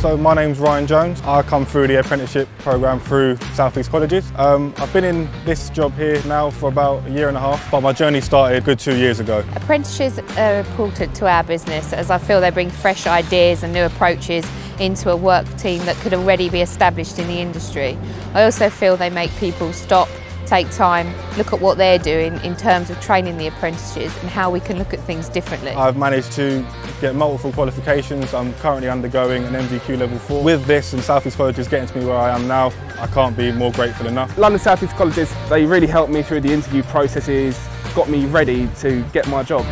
So my name's Ryan Jones. I come through the apprenticeship programme through South East Colleges. Um, I've been in this job here now for about a year and a half, but my journey started a good two years ago. Apprentices are important to our business as I feel they bring fresh ideas and new approaches into a work team that could already be established in the industry. I also feel they make people stop take time, look at what they're doing in terms of training the apprentices and how we can look at things differently. I've managed to get multiple qualifications. I'm currently undergoing an NVQ level 4. With this and Southeast Colleges getting to me where I am now, I can't be more grateful enough. London South East Colleges, they really helped me through the interview processes, got me ready to get my job.